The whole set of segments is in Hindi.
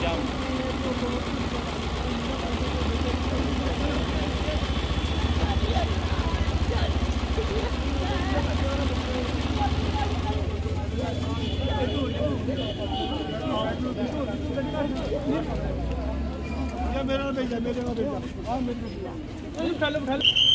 Ya merhaba ya merhaba ya. Ahmet Bey. Ölüm kalı kalı.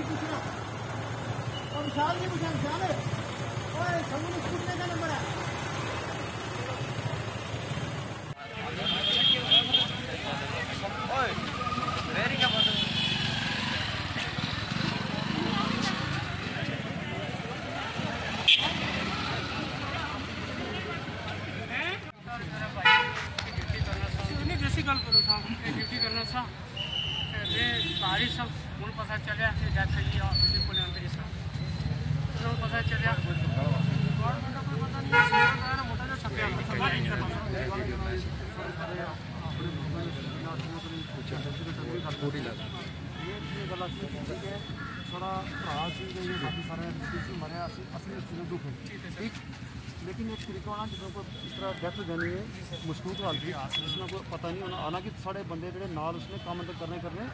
नहीं पूछना और विशाल नहीं पूछा विशाल और समूह पूछने का नंबर है ड्यूटी करना था। बारिश सब पता चलिया से जाते ही और वीडियो को लेंगे सर उन्होंने पता चलिया गवर्नमेंट को पता नहीं है ना मोटा जो छपे हैं। तो बात नहीं दुख लेकिन एक तरीका होना जिसमें इस तरह डेथ देनी है। मुश्किल हाल थी पता नहीं होना हालाँकि साढ़े बंदे जो उसने काम अंदर करने करने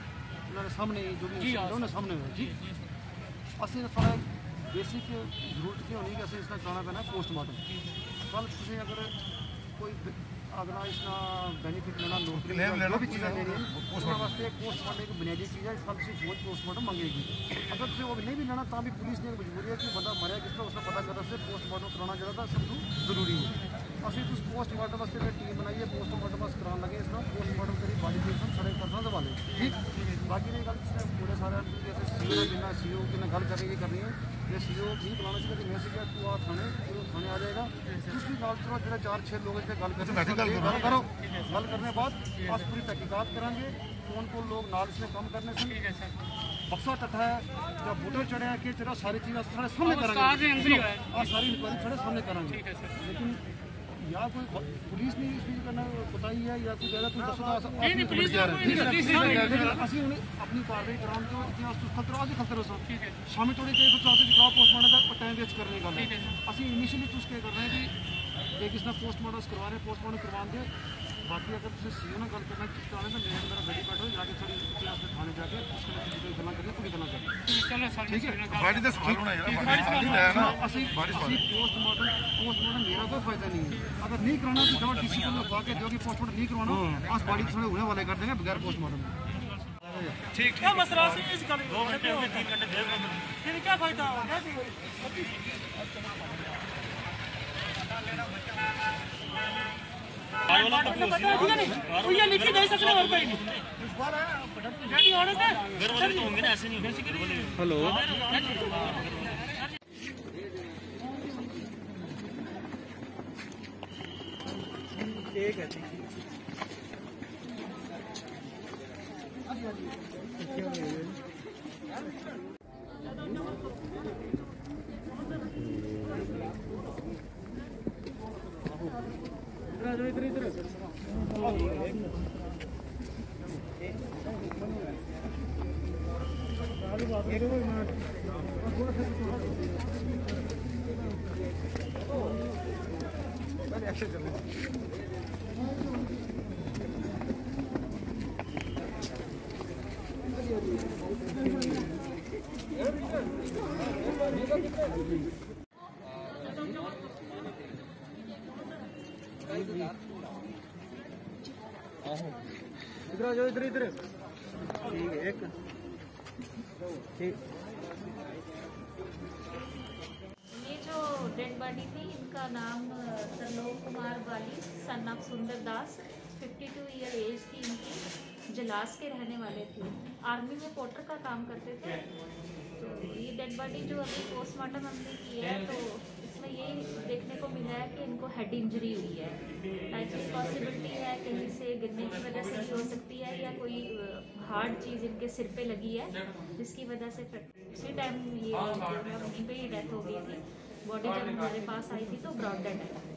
ਉਹਨਾਂ ਦੇ ਸਾਹਮਣੇ ਜੋ ਵੀ incident ਹੈ, ਉਹਨੇ ਸਾਹਮਣੇ ਹੋਇਆ ਜੀ ਅਸੀਂ ਤਾਂ ਸਾਡਾ ਬੇਸਿਕ ਜ਼ਰੂਰਤ ਕੀ ਹੋਣੀ ਕਿ ਅਸੀਂ ਇਸ ਦਾ ਕਰਾਉਣਾ ਪੈਣਾ ਪੋਸਟਮਾਰਟਮ ਕੱਲ ਤੁਸੀਂ ਅਗਰ ਕੋਈ ਬ- ਅਗਲਾ ਇਸ ਦਾ ਬੈਨੀਫਿਟ ਲੈਣਾ ਨੌਕਰੀ ਜਾਂ ਜੋ ਵੀ ਚੀਜ਼ਾਂ ਲੈਣੀਆਂ ਉਹਨਾਂ ਵਾਸਤੇ ਪੋਸਟਮਾਰਟਮ ਇੱਕ ਬੁਨਿਆਦੀ ਚੀਜ਼ ਹੈ ਇਸ ਕੱਲ ਤੁਸੀਂ ਫੌਜ ਪੋਸਟਮਾਰਟਮ ਮੰਗੇਗੀ ਅਗਰ ਤੁਸੀਂ ਉਹ ਨਹੀਂ ਵੀ ਲੈਣਾ ਤਾਂ ਵੀ ਪੁਲਿਸ ਦੀ ਇੱਕ ਮਜਬੂਰੀ ਹੈ ਕਿ ਬੰਦਾ ਮਰਿਆ ਕਿਸ ਤਰ੍ਹਾਂ ਉਸ ਦਾ ਪਤਾ ਕਰਨ ਵਾਸਤੇ ਪੋਸਟਮਾਰਟਮ ਕਰਾਉਣਾ ਜਿਹੜਾ ਤਾਂ ਸਭ ਤੋਂ ਜ਼ਰੂਰੀ ਹੈ ਅਸੀਂ ਉਸ ਪੋਸਟਮਾਰਟਮ ਵਾਸਤੇ ਫਿਰ ਟੀਮ ਬਣਾਈ ਹੈ ਪੋਸਟਮਾਰਟਮ ਵਾਸਤੇ ਕਰਾਉਣ ਲੱਗੇ ਇਸ ਤਰ੍ਹਾਂ ਪੋਸਟਮਾਰਟਮ ਕਰੀ ਬਾਡੀ ਦੇ ਸਭ ਸਾਰੇ ਕਰਨਾ ਦਵਾਲੇ ਠੀਕ ਬਾਕੀ ਦੀ ਗੱਲ ਜਿਸ ਤਰ੍ਹਾਂ ਪੂਰੇ ਸਾਰਿਆਂ ਨੂੰ ਜੇ ਅਸੀਂ ਸੀਓ ਜਿੰਨਾ ਸੀਓ ਕਿੰਨਾ ਗੱਲ ਕਰ ਰਹੀ ਕਰਨੀ ਹੈ ਜੇ ਸੀਓ ਨਹੀਂ ਬੁਲਾਉਣਾ ਸੀ ਕਿ ਮੈਂ ਸੀਗਾ ਤੂੰ ਆ ਥਾਣੇ ਤੂੰ ਥਾਣੇ ਆ ਜਾਏਗਾ ਦੂਸਰੀ ਗੱਲ ਚਲੋ ਜਿਹੜਾ ਚਾਰ ਛੇ ਲੋਕ ਇੱਥੇ ਗੱਲ ਕਰਦੇ ਗੱਲ ਕਰੋ ਗੱਲ ਕਰਨੇ ਬਾਅਦ ਅਸ ਪੂਰੀ ਤਹਿਕੀਕਾਤ ਕਰਾਂਗੇ ਕੌਣ ਕੌਣ ਲੋਕ ਨਾਲ ਇਸਨੇ ਕੰਮ ਕਰਨੇ ਸਨ ਠੀਕ ਹੈ ਸਰ ਬਕਸਾ ਟੱਠਾ ਹੈ ਜਾਂ ਬੁੱਟਰ ਚੜਿਆ ਕਿ ਜਿਹੜਾ ਸਾਰੀ ਚੀਜ਼ਾਂ ਸਾਡੇ ਸਾਹਮਣੇ ਉਹ ਉਸਤਾਦ ਦੇ ਅੰਦਰ ਹੀ ਕਰਾਂਗੇ ਹੋਇਆ। ਆ ਸਾਰੀ ਇਨਕੁਆਇਰੀ ਸਾਡੇ ਸਾਹਮਣੇ ਕਰਾਂਗੇ ਠੀਕ ਹੈ ਸਰ लेकिन या कोई पुलिस ने इस चीज करना पता ही है या कोई ज्यादा कोई दसो दस नहीं, नहीं, पुलिस ने कोई नहीं सदी सी नहीं। ਅਸੀਂ ਹੁਣ ਆਪਣੀ ਕਾਰਵਾਈ ਕਰਾਉਣ ਤੋਂ ਇਤਿਹਾਸ ਤੋਂ ਖਤਰਾ ਅਸੀਂ ਖਤਰੇ ਸੋ ਠੀਕ ਹੈ ਸ਼ਾਮੀ ਥੋੜੀ ਕੇਸ ਤੋਂ ਚਾਹਤੇ ਜਵਾਬ ਪੋਸਟਮਾਰਟਮ ਦਾ ਟਾਈਮ ਵੇਸਟ ਕਰਨੇ ਗੱਲ ਠੀਕ ਹੈ ਹੈ ਅਸੀਂ ਇਨੀਸ਼ੀਅਲੀ ਚੂਸ ਕੇ ਕਰ ਰਹੇ ਹਾਂ ਕਿ ਜੇ ਕਿਸ ਨਾਲ ਪੋਸਟਮਾਰਟਮ ਕਰਵਾ ਰਹੇ ਪੋਸਟਮਾਰਟਮ ਕਰਵਾਉਣ बाकी अगर तुझे सी ओ ने गल करना चिट्ठा आने तो मेरे अंदर गड्डी बैठो जाके थोड़ी इतिहास में थाने जाके उसके लिए तुझे गल करिए पूरी गल करिए ठीक है बाड़ी का सवाल होना यार बाड़ी है ना असली पोस्टमार्टम पोस्टमार्टम मेरा कोई फ़ायदा नहीं है अगर नहीं कराना तो दवा किसी को लगा के जो कि पोस्टमार्टम नहीं करवाना आज बाड़ी थोड़े होने वाले कर देंगे बगैर पोस्टमार्टम ठीक क्या मसला से इस गल दो घंटे में तीन घंटे फिर क्या फ़ायदा होगा हेलो ठीक है। একসাথে इधर आ जाओ, इधर इधर। ठीक है, एक। ये जो डेड बॉडी थी, इनका नाम तरलोक कुमार वाली सन ऑफ़ सुंदर दास 52 ईयर एज थी इनकी जलास के रहने वाले थे। आर्मी में पोर्टर का काम करते थे। तो ये डेड बॉडी जो अभी पोस्टमार्टम हमने की है तो इसमें इसमें ये देखने को मिला है कि इनको हेड इंजरी हुई है। ऐसी पॉसिबिलिटी है कहीं से गिरने की वजह से भी हो सकती है या कोई हार्ड चीज़ इनके सिर पे लगी है, जिसकी वजह से उसी टाइम ये वहीं पे ही डेथ हो गई थी। बॉडी जब हमारे पास आई थी तो ब्रॉड डेड है।